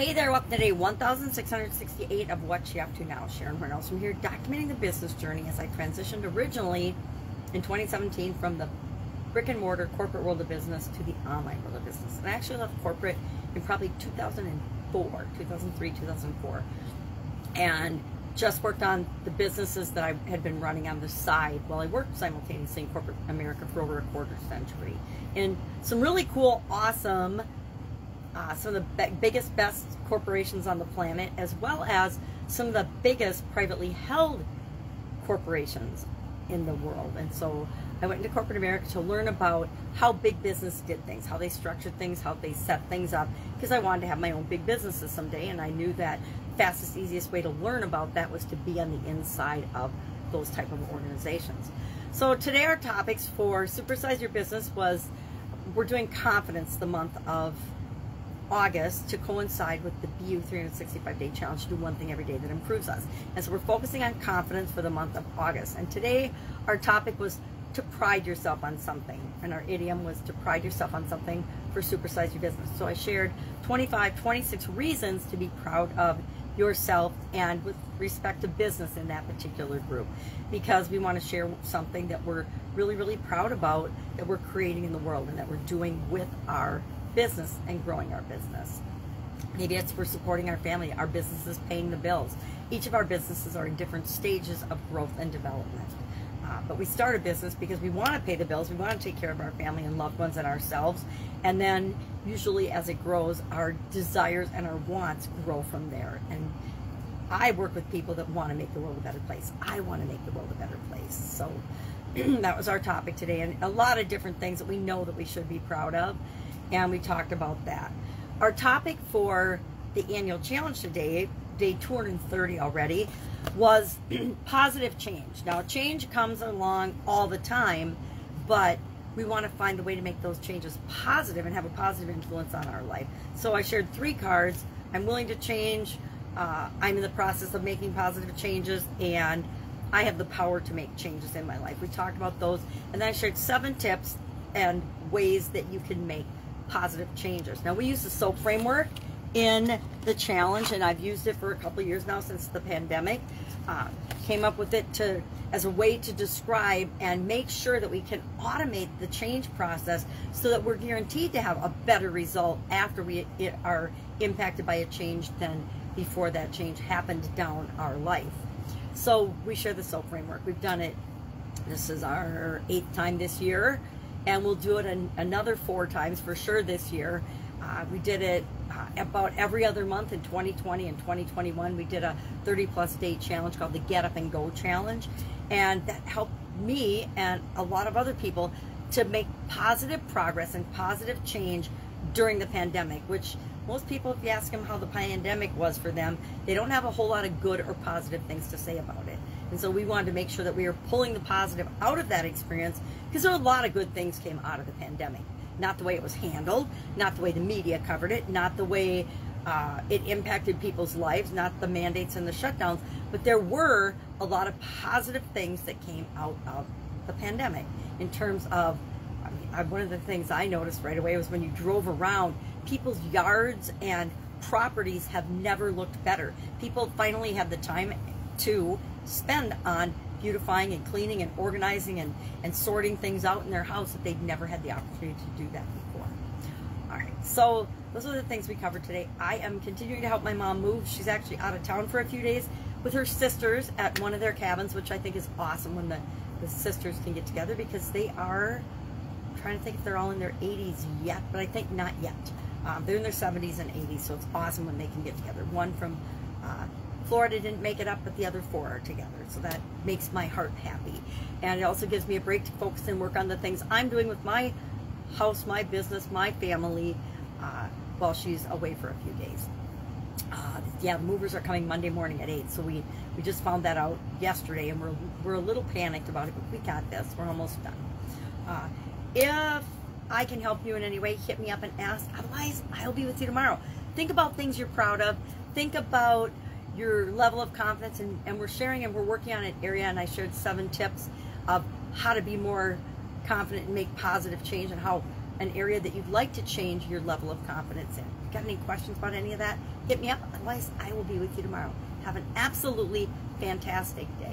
Hey there, welcome to day 1668 of What You Up To Now. Sharon Horne-Ellstrom here, documenting the business journey as I transitioned originally in 2017 from the brick and mortar corporate world of business to the online world of business. And I actually left corporate in probably 2004, 2003, 2004. And just worked on the businesses that I had been running on the side while I worked simultaneously in corporate America for over a quarter century. And some really cool, awesome uh, some of the biggest, best corporations on the planet, as well as some of the biggest privately held corporations in the world. And so I went into corporate America to learn about how big business did things, how they structured things, how they set things up, because I wanted to have my own big businesses someday. And I knew that fastest, easiest way to learn about that was to be on the inside of those type of organizations. So today our topics for Supersize Your Business was we're doing confidence the month of August to coincide with the Be You 365 day challenge to do one thing every day that improves us. And so we're focusing on confidence for the month of August. And today our topic was to pride yourself on something. And our idiom was to pride yourself on something for supersize your business. So I shared 25, 26 reasons to be proud of yourself and with respect to business in that particular group because we want to share something that we're really really proud about that we're creating in the world and that we're doing with our business and growing our business. Maybe it's for supporting our family, our business is paying the bills. Each of our businesses are in different stages of growth and development. Uh, but we start a business because we want to pay the bills, we want to take care of our family and loved ones and ourselves. And then usually as it grows, our desires and our wants grow from there. And I work with people that want to make the world a better place. I want to make the world a better place. So that was our topic today. And a lot of different things that we know that we should be proud of and we talked about that. Our topic for the annual challenge today, day 230 already, was positive change. Now, change comes along all the time, but we want to find a way to make those changes positive and have a positive influence on our life. So I shared three cards. I'm willing to change. Uh, I'm in the process of making positive changes, and I have the power to make changes in my life. We talked about those, and then I shared seven tips and ways that you can make positive changes. Now we use the SOAP framework in the challenge and I've used it for a couple years now since the pandemic. Uh, came up with it to as a way to describe and make sure that we can automate the change process so that we're guaranteed to have a better result after we are impacted by a change than before that change happened down our life. So we share the SOAP framework. We've done it, this is our eighth time this year and we'll do it an, another four times for sure this year. Uh, we did it uh, about every other month in 2020 and 2021. We did a 30 plus day challenge called the Get Up and Go Challenge, and that helped me and a lot of other people to make positive progress and positive change during the pandemic, which most people, if you ask them how the pandemic was for them, they don't have a whole lot of good or positive things to say about it. And so we wanted to make sure that we were pulling the positive out of that experience because there are a lot of good things came out of the pandemic. Not the way it was handled, not the way the media covered it, not the way uh, it impacted people's lives, not the mandates and the shutdowns, but there were a lot of positive things that came out of the pandemic in terms of I one of the things I noticed right away was when you drove around, people's yards and properties have never looked better. People finally had the time to spend on beautifying and cleaning and organizing and, and sorting things out in their house that they've never had the opportunity to do that before. All right, so those are the things we covered today. I am continuing to help my mom move. She's actually out of town for a few days with her sisters at one of their cabins, which I think is awesome when the, the sisters can get together because they are, I'm trying to think if they're all in their 80s yet, but I think not yet. Um, they're in their 70s and 80s, so it's awesome when they can get together. One from uh, Florida didn't make it up, but the other four are together. So that makes my heart happy. And it also gives me a break to focus and work on the things I'm doing with my house, my business, my family, uh, while she's away for a few days. Uh, yeah, the movers are coming Monday morning at 8, so we, we just found that out yesterday, and we're, we're a little panicked about it, but we got this. We're almost done. Uh, if I can help you in any way, hit me up and ask. Otherwise, I'll be with you tomorrow. Think about things you're proud of. Think about your level of confidence and, and we're sharing and we're working on an area and I shared seven tips of how to be more confident and make positive change and how an area that you'd like to change your level of confidence in. Got any questions about any of that? Hit me up. Otherwise, I will be with you tomorrow. Have an absolutely fantastic day.